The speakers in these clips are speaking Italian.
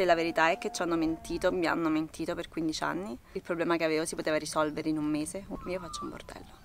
dirti la verità è che ci hanno mentito, mi hanno mentito per 15 anni. Il problema che avevo si poteva risolvere in un mese. Io faccio un bordello.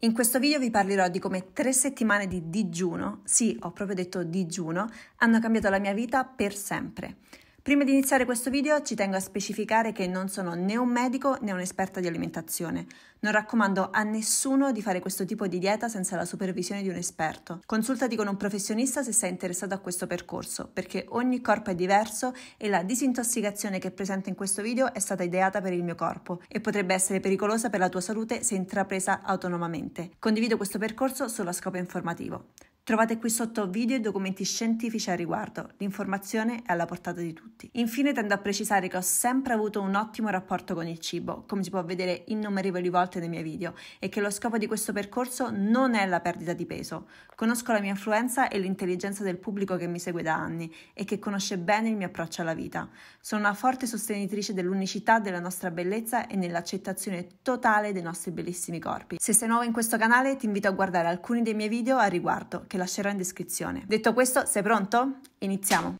In questo video vi parlerò di come tre settimane di digiuno, sì, ho proprio detto digiuno, hanno cambiato la mia vita per sempre. Prima di iniziare questo video ci tengo a specificare che non sono né un medico né un'esperta di alimentazione. Non raccomando a nessuno di fare questo tipo di dieta senza la supervisione di un esperto. Consultati con un professionista se sei interessato a questo percorso, perché ogni corpo è diverso e la disintossicazione che è in questo video è stata ideata per il mio corpo e potrebbe essere pericolosa per la tua salute se intrapresa autonomamente. Condivido questo percorso solo a scopo informativo. Trovate qui sotto video e documenti scientifici a riguardo, l'informazione è alla portata di tutti. Infine tendo a precisare che ho sempre avuto un ottimo rapporto con il cibo, come si può vedere innumerevoli volte nei miei video, e che lo scopo di questo percorso non è la perdita di peso. Conosco la mia influenza e l'intelligenza del pubblico che mi segue da anni e che conosce bene il mio approccio alla vita. Sono una forte sostenitrice dell'unicità della nostra bellezza e nell'accettazione totale dei nostri bellissimi corpi. Se sei nuovo in questo canale ti invito a guardare alcuni dei miei video a riguardo che lascerò in descrizione. Detto questo, sei pronto? Iniziamo!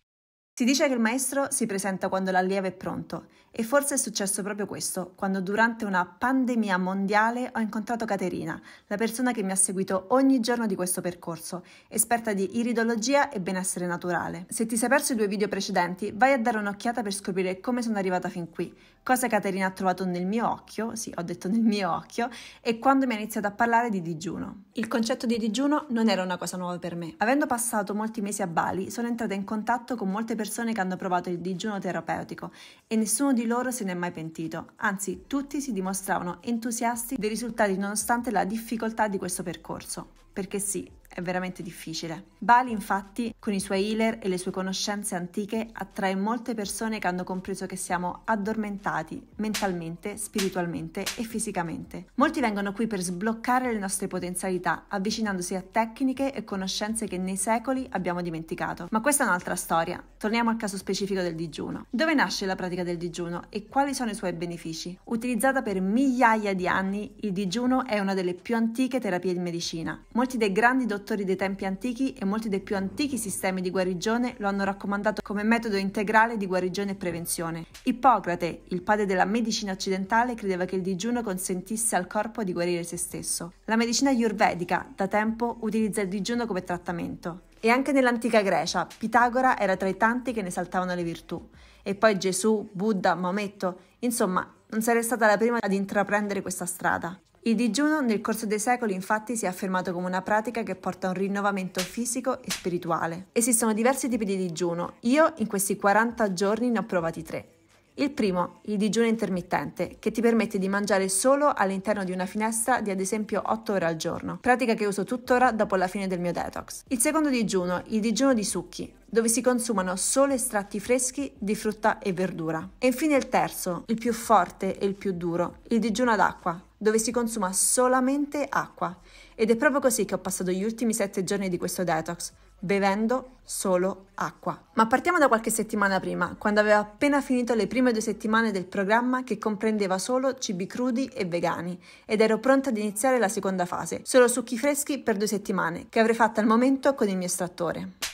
Si dice che il maestro si presenta quando l'allievo è pronto e forse è successo proprio questo, quando durante una pandemia mondiale ho incontrato Caterina, la persona che mi ha seguito ogni giorno di questo percorso, esperta di iridologia e benessere naturale. Se ti sei perso i due video precedenti, vai a dare un'occhiata per scoprire come sono arrivata fin qui, cosa Caterina ha trovato nel mio occhio, sì, ho detto nel mio occhio, e quando mi ha iniziato a parlare di digiuno. Il concetto di digiuno non era una cosa nuova per me. Avendo passato molti mesi a Bali, sono entrata in contatto con molte persone che hanno provato il digiuno terapeutico e nessuno di loro se ne è mai pentito, anzi tutti si dimostravano entusiasti dei risultati nonostante la difficoltà di questo percorso. Perché sì, è veramente difficile. Bali infatti, con i suoi healer e le sue conoscenze antiche, attrae molte persone che hanno compreso che siamo addormentati mentalmente, spiritualmente e fisicamente. Molti vengono qui per sbloccare le nostre potenzialità, avvicinandosi a tecniche e conoscenze che nei secoli abbiamo dimenticato. Ma questa è un'altra storia. Torniamo al caso specifico del digiuno. Dove nasce la pratica del digiuno e quali sono i suoi benefici? Utilizzata per migliaia di anni, il digiuno è una delle più antiche terapie di medicina. Molti dei grandi dottori dottori dei tempi antichi e molti dei più antichi sistemi di guarigione lo hanno raccomandato come metodo integrale di guarigione e prevenzione. Ippocrate, il padre della medicina occidentale, credeva che il digiuno consentisse al corpo di guarire se stesso. La medicina ayurvedica, da tempo, utilizza il digiuno come trattamento. E anche nell'antica Grecia, Pitagora era tra i tanti che ne saltavano le virtù. E poi Gesù, Buddha, Maometto, insomma, non sarei stata la prima ad intraprendere questa strada. Il digiuno nel corso dei secoli infatti si è affermato come una pratica che porta a un rinnovamento fisico e spirituale. Esistono diversi tipi di digiuno, io in questi 40 giorni ne ho provati tre. Il primo, il digiuno intermittente, che ti permette di mangiare solo all'interno di una finestra di ad esempio 8 ore al giorno, pratica che uso tuttora dopo la fine del mio detox. Il secondo digiuno, il digiuno di succhi, dove si consumano solo estratti freschi di frutta e verdura. E infine il terzo, il più forte e il più duro, il digiuno ad acqua, dove si consuma solamente acqua. Ed è proprio così che ho passato gli ultimi sette giorni di questo detox, bevendo solo acqua. Ma partiamo da qualche settimana prima, quando avevo appena finito le prime due settimane del programma che comprendeva solo cibi crudi e vegani ed ero pronta ad iniziare la seconda fase, solo succhi freschi per due settimane, che avrei fatto al momento con il mio estrattore.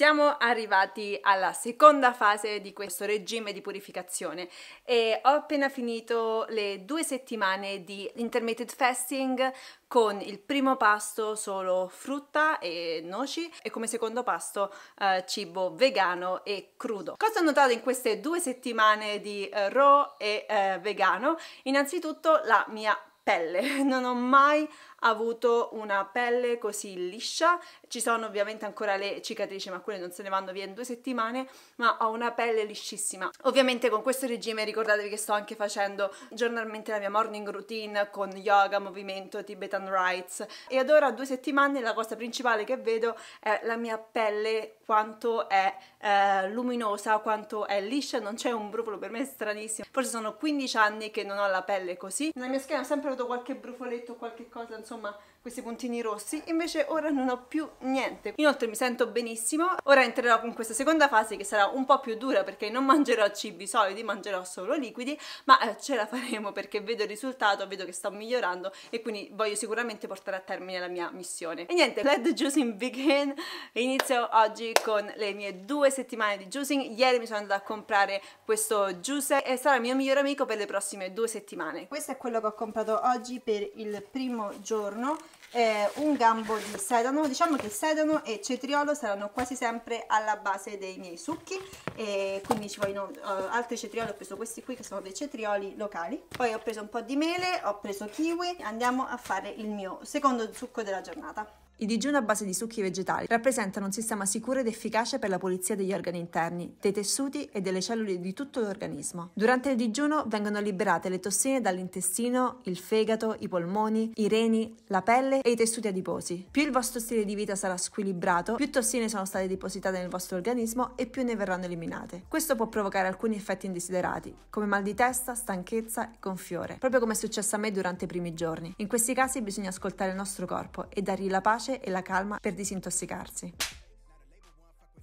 Siamo arrivati alla seconda fase di questo regime di purificazione e ho appena finito le due settimane di intermittent fasting con il primo pasto solo frutta e noci e come secondo pasto eh, cibo vegano e crudo. Cosa ho notato in queste due settimane di eh, raw e eh, vegano? Innanzitutto la mia pelle, non ho mai avuto una pelle così liscia, ci sono ovviamente ancora le cicatrici ma quelle non se ne vanno via in due settimane, ma ho una pelle liscissima. Ovviamente con questo regime ricordatevi che sto anche facendo giornalmente la mia morning routine con yoga, movimento, Tibetan Rights e ad ora due settimane la cosa principale che vedo è la mia pelle quanto è eh, luminosa, quanto è liscia, non c'è un brufolo, per me è stranissimo. Forse sono 15 anni che non ho la pelle così. Nella mia schiena ho sempre avuto qualche brufoletto, qualche cosa, insomma insomma questi puntini rossi, invece ora non ho più niente. Inoltre mi sento benissimo, ora entrerò in questa seconda fase che sarà un po' più dura perché non mangerò cibi solidi, mangerò solo liquidi, ma eh, ce la faremo perché vedo il risultato, vedo che sto migliorando e quindi voglio sicuramente portare a termine la mia missione. E niente, let the juicing begin! Inizio oggi con le mie due settimane di juicing, ieri mi sono andata a comprare questo juice e sarà il mio migliore amico per le prossime due settimane. Questo è quello che ho comprato oggi per il primo giorno eh, un gambo di sedano. Diciamo che sedano e cetriolo saranno quasi sempre alla base dei miei succhi. E quindi ci vogliono uh, altri cetrioli ho preso questi qui che sono dei cetrioli locali. Poi ho preso un po' di mele ho preso kiwi. Andiamo a fare il mio secondo succo della giornata i digiuni a base di succhi vegetali rappresentano un sistema sicuro ed efficace per la pulizia degli organi interni, dei tessuti e delle cellule di tutto l'organismo. Durante il digiuno vengono liberate le tossine dall'intestino, il fegato, i polmoni, i reni, la pelle e i tessuti adiposi. Più il vostro stile di vita sarà squilibrato, più tossine sono state depositate nel vostro organismo e più ne verranno eliminate. Questo può provocare alcuni effetti indesiderati, come mal di testa, stanchezza e gonfiore, proprio come è successo a me durante i primi giorni. In questi casi bisogna ascoltare il nostro corpo e dargli la pace pace e la calma per disintossicarsi.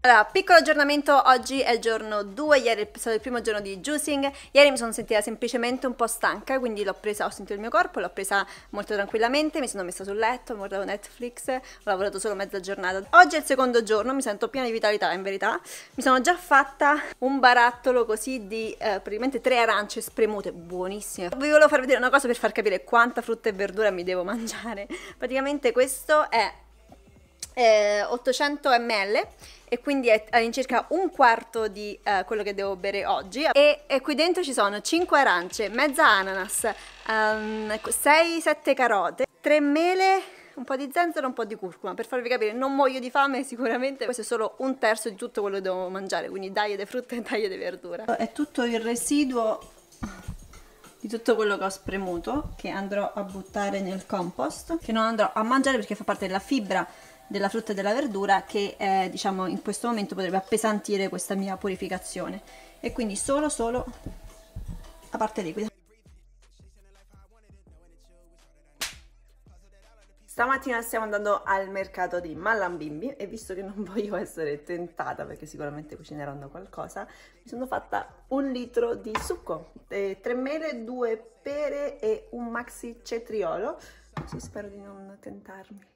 Allora, piccolo aggiornamento, oggi è il giorno 2, ieri è stato il primo giorno di juicing, ieri mi sono sentita semplicemente un po' stanca, quindi l'ho presa, ho sentito il mio corpo, l'ho presa molto tranquillamente, mi sono messa sul letto, ho guardato Netflix, ho lavorato solo mezza giornata. Oggi è il secondo giorno, mi sento piena di vitalità in verità, mi sono già fatta un barattolo così di eh, praticamente tre arance spremute, buonissime. Vi volevo far vedere una cosa per far capire quanta frutta e verdura mi devo mangiare. Praticamente questo è eh, 800 ml e quindi è all'incirca un quarto di uh, quello che devo bere oggi. E, e, qui dentro ci sono 5 arance, mezza ananas, um, 6-7 carote, 3 mele, un po' di zenzero e un po' di curcuma. Per farvi capire non muoio di fame sicuramente. Questo è solo un terzo di tutto quello che devo mangiare quindi taglie di frutta e taglie di verdura. È tutto il residuo di tutto quello che ho spremuto che andrò a buttare nel compost che non andrò a mangiare perché fa parte della fibra della frutta e della verdura che eh, diciamo in questo momento potrebbe appesantire questa mia purificazione. E quindi solo solo la parte liquida. Stamattina stiamo andando al mercato di Malambimbi e visto che non voglio essere tentata perché sicuramente cucineranno qualcosa, mi sono fatta un litro di succo, eh, tre mele, due pere e un maxi cetriolo, così spero di non tentarmi.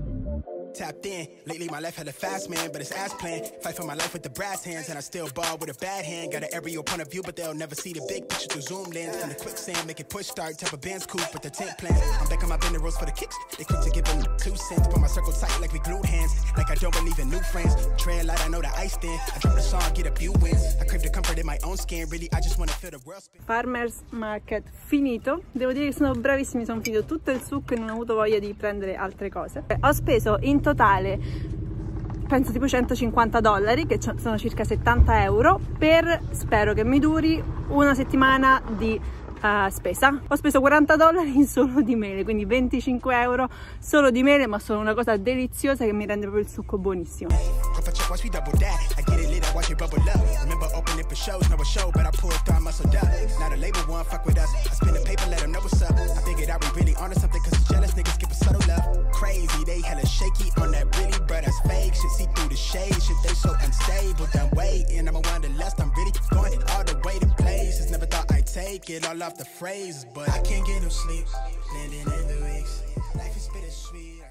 tapped in. Lately, my life had a fast man, but it's ass plan. Fight for my life with the brass hands, and I still ball with a bad hand. Got an aerial point of view, but they'll never see the big picture through zoom lens. From the quicksand, make it push start, type of band's coupe with the tent plan. I'm back on my bender rolls for the kicks. They quick to give them two cents. Put my circle tight like we glued hands. Like I don't believe in new friends. Trail light, I know the ice thin. I drop the song, get a few wins. I crave the comfort in my own skin. Really, I just wanna feel the world spin. Farmers Market finito. Devo dire che sono bravissimi, sono finito tutto il succo e non ho avuto voglia di prendere altre cose. Eh, ho speso in totale penso tipo 150 dollari che sono circa 70 euro per spero che mi duri una settimana di uh, spesa. Ho speso 40 dollari solo di mele quindi 25 euro solo di mele ma sono una cosa deliziosa che mi rende proprio il succo buonissimo. Shade shit they so unstable. Done waiting I'm a wanderlust I'm really going all I'd it all off the phrases but I can't get no sleep. Landing in the weeks. Life is bittersweet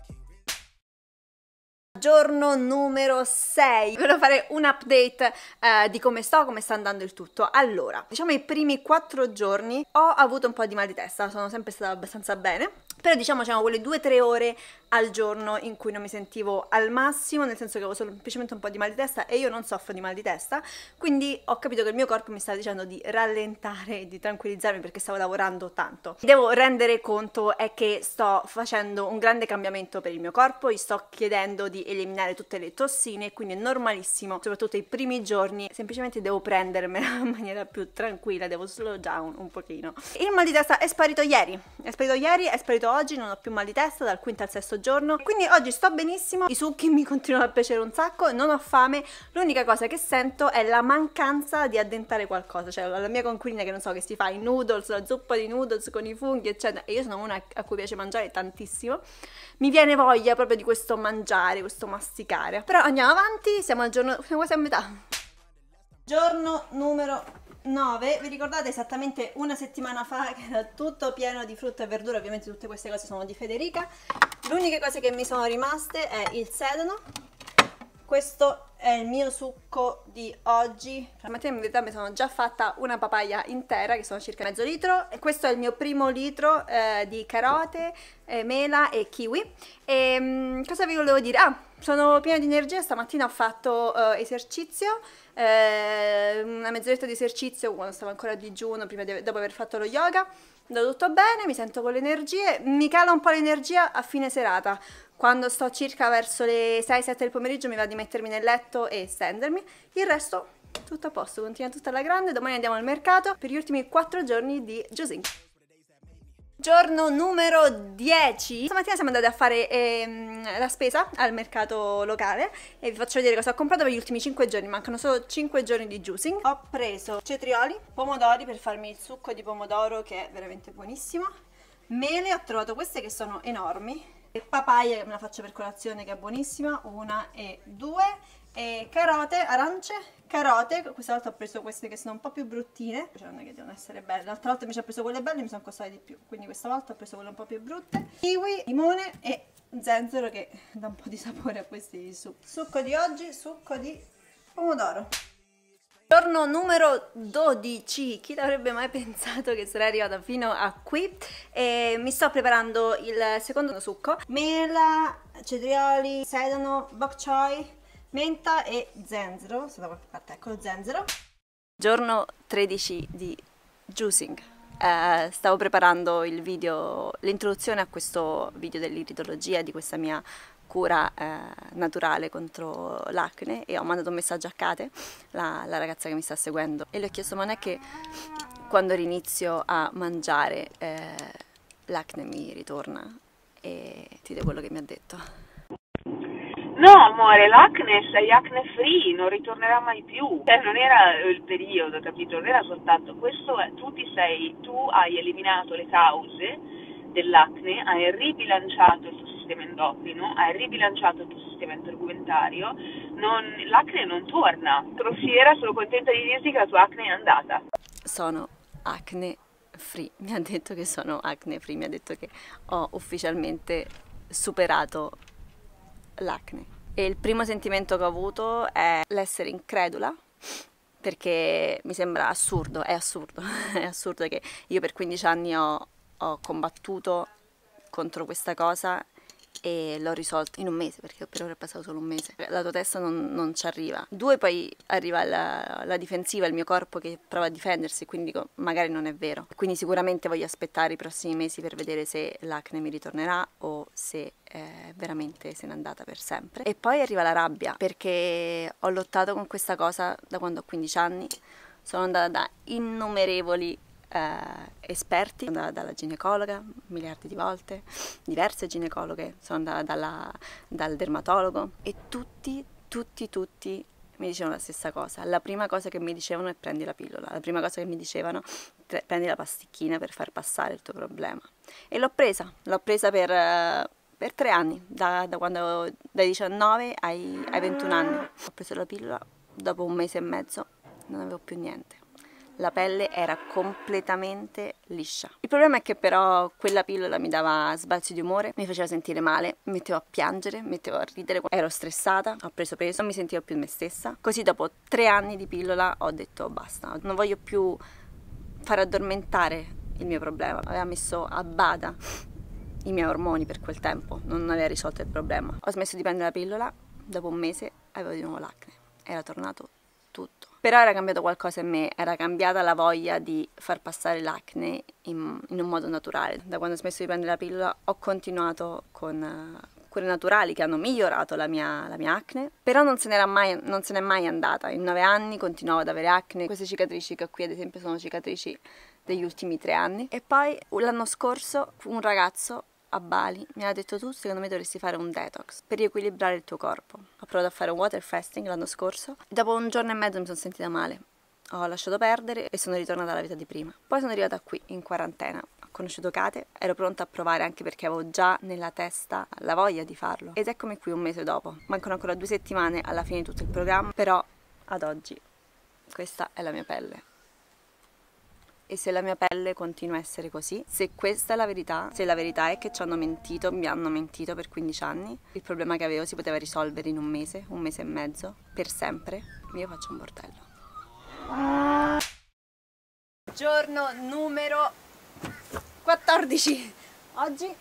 giorno numero 6 volevo fare un update eh, di come sto, come sta andando il tutto. Allora, diciamo i primi 4 giorni ho avuto un po' di mal di testa sono sempre stata abbastanza bene però diciamo c'erano quelle 2-3 ore al giorno in cui non mi sentivo al massimo, nel senso che avevo semplicemente un po' di mal di testa e io non soffro di mal di testa, quindi ho capito che il mio corpo mi stava dicendo di rallentare di tranquillizzarmi perché stavo lavorando tanto. Devo rendere conto è che sto facendo un grande cambiamento per il mio corpo, gli sto chiedendo di eliminare tutte le tossine, quindi è normalissimo, soprattutto i primi giorni, semplicemente devo prendermela in maniera più tranquilla, devo slow down un pochino. Il mal di testa è sparito ieri, è sparito ieri, è sparito oggi, non ho più mal di testa dal quinto al sesto giorno, quindi oggi sto benissimo, i succhi mi continuano a piacere un sacco, non ho fame, l'unica cosa che sento è la mancanza di addentare qualcosa, cioè la mia conquilina che non so che si fa i noodles, la zuppa di noodles con i funghi eccetera, e io sono una a cui piace mangiare tantissimo, mi viene voglia proprio di questo mangiare, questo masticare. Però andiamo avanti, siamo al giorno, siamo quasi a metà. Giorno numero 9, vi ricordate esattamente una settimana fa che era tutto pieno di frutta e verdura, ovviamente tutte queste cose sono di Federica. Le uniche cose che mi sono rimaste è il sedano, questo è il mio succo di oggi. La mattina in verità mi sono già fatta una papaya intera, che sono circa mezzo litro. E questo è il mio primo litro eh, di carote, eh, mela e kiwi. E mh, cosa vi volevo dire? Ah, sono piena di energia, stamattina ho fatto eh, esercizio, eh, una mezz'oretta di esercizio quando stavo ancora a digiuno, di, dopo aver fatto lo yoga. Da tutto bene, mi sento con le energie, mi cala un po' l'energia a fine serata quando sto circa verso le 6-7 del pomeriggio mi va di mettermi nel letto e stendermi. Il resto tutto a posto, continua tutta alla grande. Domani andiamo al mercato per gli ultimi 4 giorni di Juicing. Giorno numero 10. Stamattina siamo andati a fare ehm, la spesa al mercato locale e vi faccio vedere cosa ho comprato per gli ultimi 5 giorni. Mancano solo 5 giorni di juicing. Ho preso cetrioli, pomodori per farmi il succo di pomodoro che è veramente buonissimo. Mele, ho trovato queste che sono enormi e papaya che me la faccio per colazione che è buonissima, una e due, e carote, arance, carote, questa volta ho preso queste che sono un po' più bruttine, cioè non è che devono essere belle, l'altra volta invece ho preso quelle belle e mi sono costate di più, quindi questa volta ho preso quelle un po' più brutte, kiwi, limone e zenzero che dà un po' di sapore a questi succhi. Succo di oggi, succo di pomodoro. Giorno numero 12, chi l'avrebbe mai pensato che sarei arrivata fino a qui e mi sto preparando il secondo succo mela, cetrioli, sedano, bok choy, menta e zenzero, se da qualche parte ecco lo zenzero. Giorno 13 di juicing. Eh, stavo preparando il video, l'introduzione a questo video dell'iridologia di questa mia cura eh, naturale contro l'acne e ho mandato un messaggio a Kate, la, la, ragazza che mi sta seguendo, e le ho chiesto ma non è che quando rinizio a mangiare eh, l'acne mi ritorna? E ti do quello che mi ha detto. No amore, l'acne sei acne free, non ritornerà mai più. Cioè non era il periodo, capito? Non era soltanto questo, è, tu ti sei, tu hai eliminato le cause dell'acne, hai ribilanciato il tuo sistema endocrino, hai ribilanciato il tuo sistema intergoventario, non, l'acne non torna. Rossiera, sono contenta di dirti che la tua acne è andata. Sono acne free, mi ha detto che sono acne free, mi ha detto che ho ufficialmente superato l'acne. E il primo sentimento che ho avuto è l'essere incredula perché mi sembra assurdo, è assurdo, è assurdo che io per 15 anni ho, ho combattuto contro questa cosa e l'ho risolto in un mese perché per ora è passato solo un mese. La tua testa non, non ci arriva. Due poi arriva la, la, difensiva il mio corpo che prova a difendersi quindi dico magari non è vero. Quindi sicuramente voglio aspettare i prossimi mesi per vedere se l'acne mi ritornerà o se eh, veramente se n'è andata per sempre. E poi arriva la rabbia perché ho lottato con questa cosa da quando ho 15 anni. Sono andata da innumerevoli eh, esperti, sono andata dalla ginecologa miliardi di volte, diverse ginecologhe, sono andata dalla, dal dermatologo e tutti, tutti, tutti mi dicevano la stessa cosa. La prima cosa che mi dicevano è prendi la pillola, la prima cosa che mi dicevano è prendi la pasticchina per far passare il tuo problema. E l'ho presa, l'ho presa per, per tre anni, da, da quando dai 19 ai, ai 21 anni. Ho preso la pillola, dopo un mese e mezzo non avevo più niente la pelle era completamente liscia. Il problema è che però quella pillola mi dava sbalzi di umore, mi faceva sentire male, mi mettevo a piangere, mi mettevo a ridere, ero stressata, ho preso peso, non mi sentivo più me stessa. Così dopo tre anni di pillola ho detto basta, non voglio più far addormentare il mio problema. Aveva messo a bada i miei ormoni per quel tempo, non aveva risolto il problema. Ho smesso di prendere la pillola, dopo un mese avevo di nuovo l'acne, era tornato tutto. Però era cambiato qualcosa in me, era cambiata la voglia di far passare l'acne in, in un modo naturale. Da quando ho smesso di prendere la pillola ho continuato con, cure naturali che hanno migliorato la mia, la mia acne, però non se, mai, non se n'è mai andata. In nove anni continuavo ad avere acne, queste cicatrici che qui ad esempio sono cicatrici degli ultimi tre anni. E poi l'anno scorso un ragazzo a Bali mi ha detto tu secondo me dovresti fare un detox per riequilibrare il tuo corpo. Ho provato a fare un water fasting l'anno scorso dopo un giorno e mezzo mi sono sentita male. Ho lasciato perdere e sono ritornata alla vita di prima. Poi sono arrivata qui in quarantena conosciuto Kate, ero pronta a provare anche perché avevo già nella testa la voglia di farlo. Ed eccomi qui un mese dopo. Mancano ancora due settimane alla fine di tutto il programma, però ad oggi questa è la mia pelle. E se la mia pelle continua a essere così, se questa è la verità, se la verità è che ci hanno mentito, mi hanno mentito per 15 anni, il problema che avevo si poteva risolvere in un mese, un mese e mezzo, per sempre, io faccio un bordello. Giorno numero 14. Oggi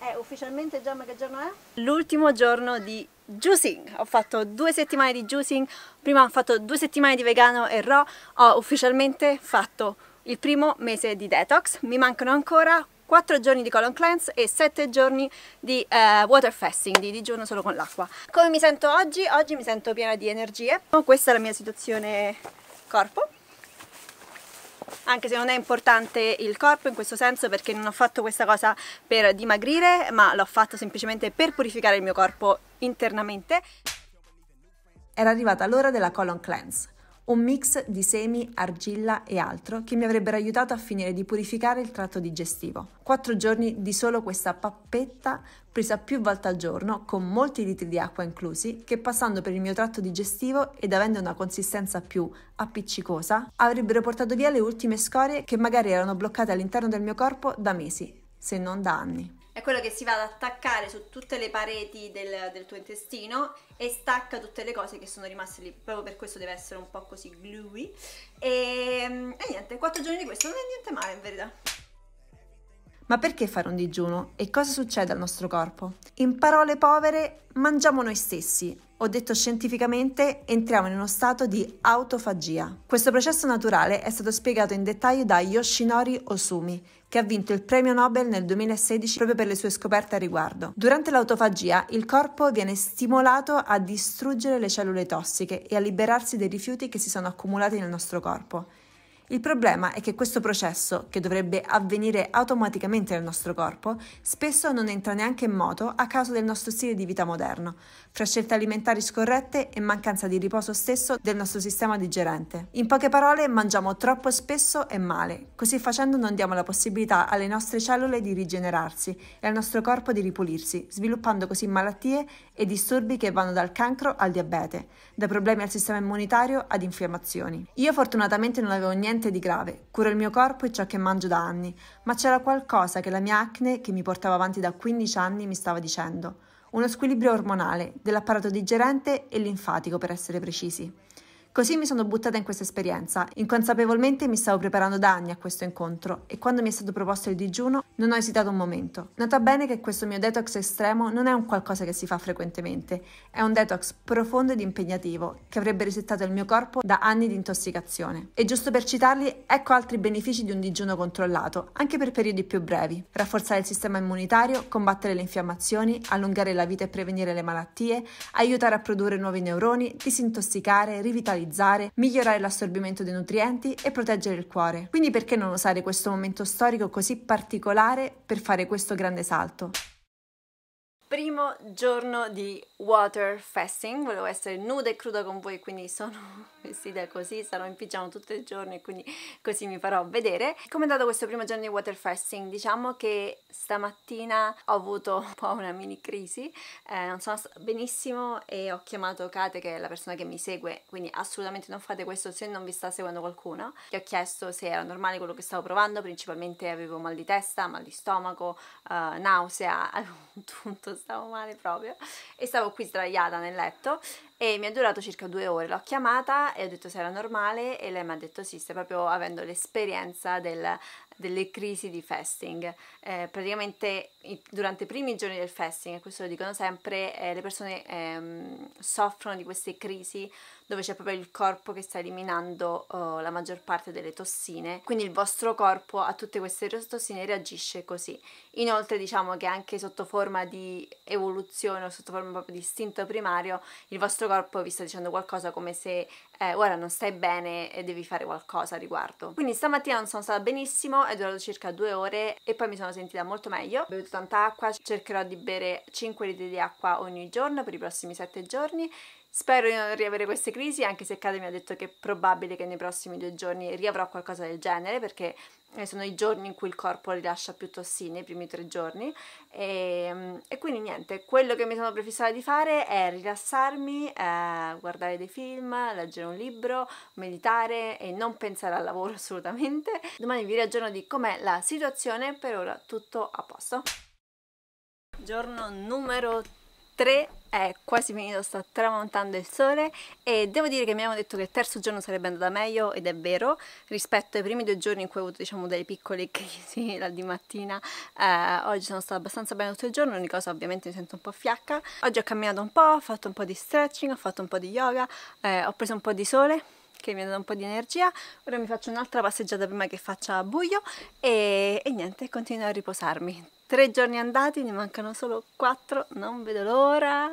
è ufficialmente già che giorno è? L'ultimo giorno di juicing. Ho fatto due settimane di juicing, prima ho fatto due settimane di vegano e raw, ho ufficialmente fatto il primo mese di detox. Mi mancano ancora 4 giorni di colon cleanse e 7 giorni di uh, water fasting, di digiuno solo con l'acqua. Come mi sento oggi? Oggi mi sento piena di energie. Questa è la mia situazione corpo anche se non è importante il corpo in questo senso perché non ho fatto questa cosa per dimagrire ma l'ho fatto semplicemente per purificare il mio corpo internamente. Era arrivata l'ora della colon cleanse un mix di semi, argilla e altro che mi avrebbero aiutato a finire di purificare il tratto digestivo. Quattro giorni di solo questa pappetta presa più volte al giorno, con molti litri di acqua inclusi, che passando per il mio tratto digestivo ed avendo una consistenza più appiccicosa, avrebbero portato via le ultime scorie che magari erano bloccate all'interno del mio corpo da mesi, se non da anni è quello che si va ad attaccare su tutte le pareti del, del, tuo intestino e stacca tutte le cose che sono rimaste lì, proprio per questo deve essere un po' così gluey. E, e niente, 4 giorni di questo non è niente male in verità. Ma perché fare un digiuno e cosa succede al nostro corpo? In parole povere, mangiamo noi stessi, o detto scientificamente, entriamo in uno stato di autofagia. Questo processo naturale è stato spiegato in dettaglio da Yoshinori Osumi, che ha vinto il premio Nobel nel 2016 proprio per le sue scoperte a riguardo. Durante l'autofagia il corpo viene stimolato a distruggere le cellule tossiche e a liberarsi dei rifiuti che si sono accumulati nel nostro corpo. Il problema è che questo processo, che dovrebbe avvenire automaticamente nel nostro corpo, spesso non entra neanche in moto a causa del nostro stile di vita moderno, fra scelte alimentari scorrette e mancanza di riposo stesso del nostro sistema digerente. In poche parole, mangiamo troppo spesso e male, così facendo non diamo la possibilità alle nostre cellule di rigenerarsi e al nostro corpo di ripulirsi, sviluppando così malattie e disturbi che vanno dal cancro al diabete, da problemi al sistema immunitario ad infiammazioni. Io fortunatamente non avevo niente di grave, curo il mio corpo e ciò che mangio da anni, ma c'era qualcosa che la mia acne, che mi portava avanti da 15 anni, mi stava dicendo. Uno squilibrio ormonale, dell'apparato digerente e linfatico per essere precisi. Così mi sono buttata in questa esperienza. Inconsapevolmente mi stavo preparando da anni a questo incontro e quando mi è stato proposto il digiuno non ho esitato un momento. Nota bene che questo mio detox estremo non è un qualcosa che si fa frequentemente, è un detox profondo ed impegnativo che avrebbe risettato il mio corpo da anni di intossicazione. E giusto per citarli, ecco altri benefici di un digiuno controllato, anche per periodi più brevi. Rafforzare il sistema immunitario, combattere le infiammazioni, allungare la vita e prevenire le malattie, aiutare a produrre nuovi neuroni, disintossicare, rivitalizzare metabolizzare, migliorare l'assorbimento dei nutrienti e proteggere il cuore. Quindi perché non usare questo momento storico così particolare per fare questo grande salto? Primo giorno di water fasting, volevo essere nuda e cruda con voi, quindi sono vestita così, sarò in pigiama tutto il giorno e quindi così mi farò vedere. Come è andato questo primo giorno di water fasting? Diciamo che stamattina ho avuto un po' una mini crisi, eh, non sono benissimo e ho chiamato Kate che è la persona che mi segue, quindi assolutamente non fate questo se non vi sta seguendo qualcuno. Gli ho chiesto se era normale quello che stavo provando, principalmente avevo mal di testa, mal di stomaco, uh, nausea, tutto stavo male proprio e stavo qui sdraiata nel letto e mi è durato circa due ore. L'ho chiamata e ho detto se era normale e lei mi ha detto sì, stai proprio avendo l'esperienza del, delle crisi di fasting. Eh, praticamente durante i primi giorni del fasting, e questo lo dicono sempre, eh, le persone ehm, soffrono di queste crisi dove c'è proprio il corpo che sta eliminando uh, la maggior parte delle tossine, quindi il vostro corpo a tutte queste tossine reagisce così. Inoltre diciamo che anche sotto forma di evoluzione o sotto forma proprio di istinto primario, il vostro corpo vi sta dicendo qualcosa come se eh, ora non stai bene e devi fare qualcosa a riguardo. Quindi stamattina non sono stata benissimo, è durato circa due ore e poi mi sono sentita molto meglio. Ho bevuto tanta acqua, cercherò di bere 5 litri di acqua ogni giorno per i prossimi 7 giorni Spero di non riavere queste crisi, anche se Kade mi ha detto che è probabile che nei prossimi due giorni riavrò qualcosa del genere, perché eh, sono i giorni in cui il corpo rilascia più tossine, i primi tre giorni. E, e quindi niente, quello che mi sono prefissata di fare è rilassarmi, eh, guardare dei film, leggere un libro, meditare e non pensare al lavoro assolutamente. Domani vi ragiono di com'è la situazione, per ora tutto a posto. Giorno numero 3 è quasi finito, sta tramontando il sole e devo dire che mi avevano detto che il terzo giorno sarebbe andata meglio ed è vero rispetto ai primi due giorni in cui ho avuto diciamo delle piccole crisi la di mattina eh, oggi sono stata abbastanza bene tutto il giorno l'unica cosa ovviamente mi sento un po' fiacca. Oggi ho camminato un po', ho fatto un po' di stretching, ho fatto un po' di yoga eh, ho preso un po' di sole che mi ha dato un po' di energia. Ora mi faccio un'altra passeggiata prima che faccia buio e, e niente, continuo a riposarmi Tre giorni andati, ne mancano solo quattro, non vedo l'ora.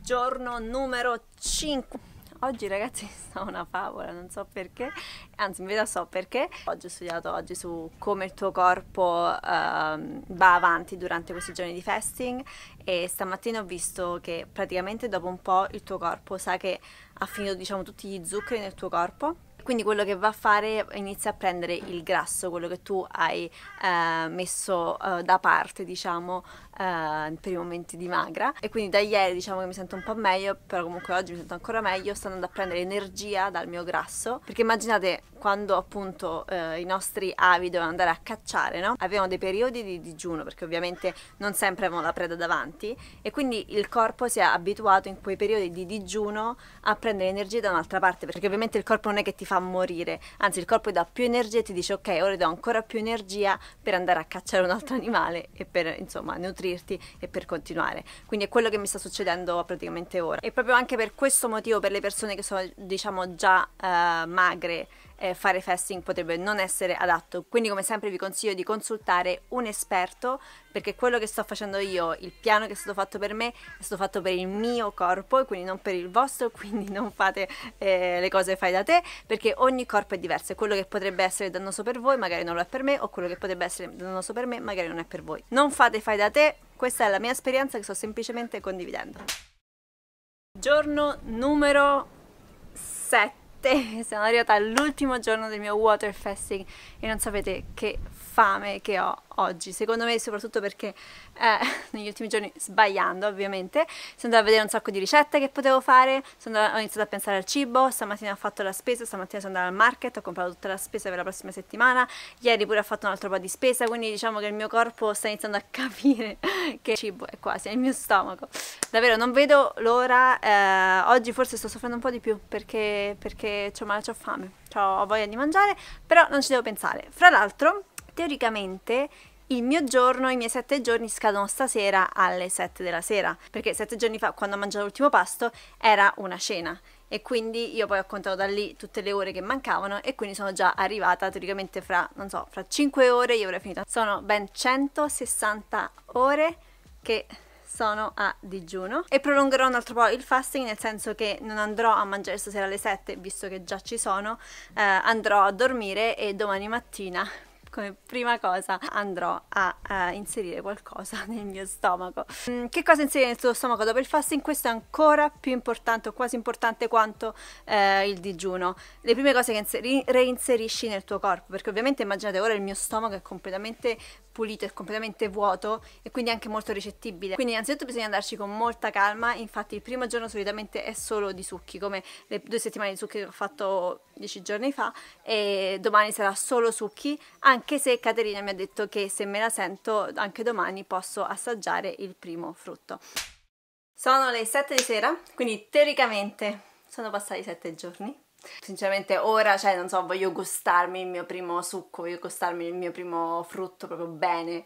Giorno numero 5. Oggi ragazzi sta una favola, non so perché, anzi in verità so perché. Oggi ho studiato oggi su come il tuo corpo uh, va avanti durante questi giorni di fasting e stamattina ho visto che praticamente dopo un po' il tuo corpo sa che ha finito diciamo tutti gli zuccheri nel tuo corpo quindi quello che va a fare inizia a prendere il grasso, quello che tu hai eh, messo eh, da parte, diciamo, eh, per i momenti di magra. E quindi da ieri diciamo che mi sento un po' meglio, però comunque oggi mi sento ancora meglio, sto andando a prendere energia dal mio grasso. Perché immaginate quando appunto eh, i nostri avi dovevano andare a cacciare, no? Avevano dei periodi di digiuno, perché ovviamente non sempre avevano la preda davanti, e quindi il corpo si è abituato in quei periodi di digiuno a prendere energia da un'altra parte, perché ovviamente il corpo non è che ti fa morire, anzi il corpo dà più energia e ti dice ok, ora do ancora più energia per andare a cacciare un altro animale e per insomma nutrirti e per continuare. Quindi è quello che mi sta succedendo praticamente ora. E proprio anche per questo motivo, per le persone che sono diciamo già uh, magre, eh, fare fasting potrebbe non essere adatto. Quindi come sempre vi consiglio di consultare un esperto perché quello che sto facendo io, il piano che è stato fatto per me, è stato fatto per il mio corpo e quindi non per il vostro, quindi non fate eh, le cose fai da te perché ogni corpo è diverso quello che potrebbe essere dannoso per voi magari non lo è per me o quello che potrebbe essere dannoso per me magari non è per voi. Non fate fai da te, questa è la mia esperienza che sto semplicemente condividendo. Giorno numero 7 sono arrivata all'ultimo giorno del mio water fasting e non sapete che fame che ho oggi, secondo me soprattutto perché eh, negli ultimi giorni, sbagliando ovviamente, sono andata a vedere un sacco di ricette che potevo fare, andata, ho iniziato a pensare al cibo, stamattina ho fatto la spesa, stamattina sono andata al market, ho comprato tutta la spesa per la prossima settimana, ieri pure ho fatto un altro po' di spesa, quindi diciamo che il mio corpo sta iniziando a capire che il cibo è quasi nel mio stomaco. Davvero non vedo l'ora, eh, oggi forse sto soffrendo un po' di più perché, perché ho male, ho fame, ho voglia di mangiare, però non ci devo pensare. Fra l'altro, teoricamente il mio giorno, i miei sette giorni scadono stasera alle sette della sera, perché sette giorni fa, quando ho mangiato l'ultimo pasto, era una cena. E quindi io poi ho contato da lì tutte le ore che mancavano e quindi sono già arrivata teoricamente fra, non so, fra 5 ore io avrei finito. Sono ben 160 ore che sono a digiuno e prolungherò un altro po' il fasting nel senso che non andrò a mangiare stasera alle 7 visto che già ci sono eh, andrò a dormire e domani mattina come prima cosa andrò a, a, inserire qualcosa nel mio stomaco. Mm, che cosa inserire nel tuo stomaco dopo il fasting? Questo è ancora più importante o quasi importante quanto eh, il digiuno. Le prime cose che inseri- reinserisci nel tuo corpo, perché ovviamente immaginate ora il mio stomaco è completamente pulito, è completamente vuoto e quindi anche molto ricettibile. Quindi innanzitutto bisogna andarci con molta calma, infatti il primo giorno solitamente è solo di succhi, come le due settimane di succhi che ho fatto dieci giorni fa e domani sarà solo succhi, anche se Caterina mi ha detto che se me la sento anche domani posso assaggiare il primo frutto. Sono le 7 di sera, quindi teoricamente sono passati 7 giorni Sinceramente ora, cioè, non so, voglio gustarmi il mio primo succo, voglio gustarmi il mio primo frutto proprio bene.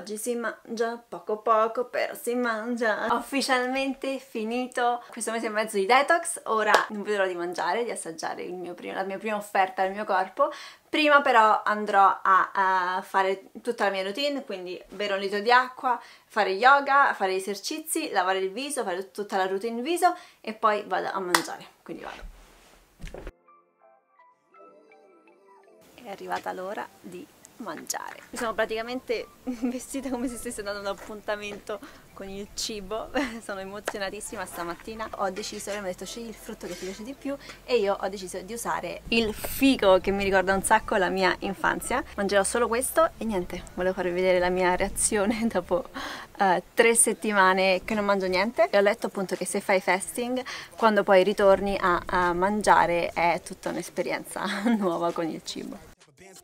Oggi si mangia poco poco, però si mangia. Ho ufficialmente finito questo mese e mezzo di detox, ora non vedrò di mangiare, di assaggiare primo, la mia prima offerta al mio corpo. Prima però andrò a, a, fare tutta la mia routine, quindi bere un litro di acqua, fare yoga, fare esercizi, lavare il viso, fare tutta la routine viso e poi vado a mangiare, quindi vado. È arrivata l'ora di mangiare. Mi sono praticamente vestita come se stessi andando ad un appuntamento con il cibo, sono emozionatissima stamattina. Ho deciso, lei mi ha detto scegli il frutto che ti piace di più e io ho deciso di usare il figo che mi ricorda un sacco la mia infanzia. Mangerò solo questo e niente, volevo farvi vedere la mia reazione dopo uh, tre settimane che non mangio niente. E ho letto appunto che se fai fasting, quando poi ritorni a, a mangiare è tutta un'esperienza nuova con il cibo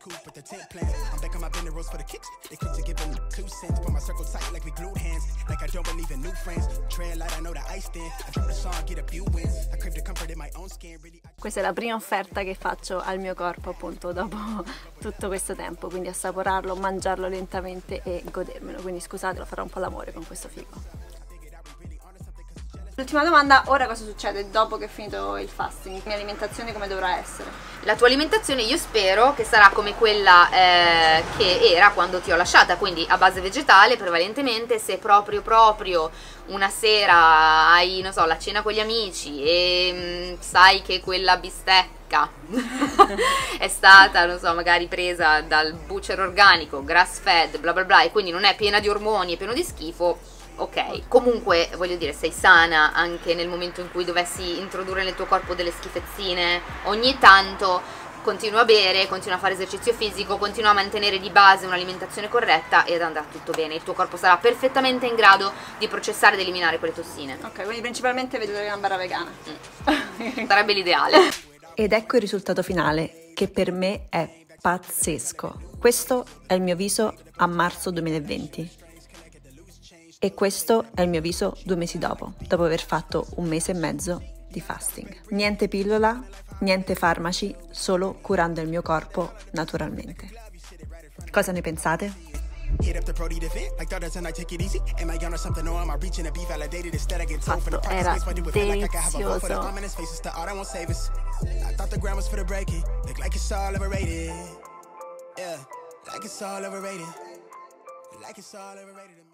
coupe with the tent plan. I'm back on my bending rolls for the kicks. They quick to give them two cents. Put my circle tight like we glued hands. Like I don't believe in new friends. Trail light, I know the ice thin. I drop the song, get a few wins. I crave the comfort in my own skin. Really, Questa è la prima offerta che faccio al mio corpo appunto dopo tutto questo tempo, quindi assaporarlo, mangiarlo lentamente e godermelo. Quindi scusate, lo farò un po' l'amore con questo figo. L'ultima domanda, ora cosa succede dopo che è finito il fasting? La mia alimentazione come dovrà essere? La tua alimentazione io spero che sarà come quella eh, che era quando ti ho lasciata, quindi a base vegetale prevalentemente, se proprio proprio una sera hai, non so, la cena con gli amici e mh, mm, sai che quella bistecca è stata, non so, magari presa dal butcher organico, grass fed, bla bla bla, e quindi non è piena di ormoni e pieno di schifo, ok. Comunque, voglio dire, sei sana anche nel momento in cui dovessi introdurre nel tuo corpo delle schifezzine. Ogni tanto continua a bere, continua a fare esercizio fisico, continua a mantenere di base un'alimentazione corretta ed andrà tutto bene. Il tuo corpo sarà perfettamente in grado di processare ed eliminare quelle tossine. Ok, quindi principalmente vedere una barra vegana. Mm. Sarebbe l'ideale. Ed ecco il risultato finale, che per me è pazzesco. Questo è il mio viso a marzo 2020 e questo è il mio viso due mesi dopo, dopo aver fatto un mese e mezzo di fasting. Niente pillola, niente farmaci, solo curando il mio corpo naturalmente. Cosa ne pensate? Fatto, era delizioso. like it's all overrated.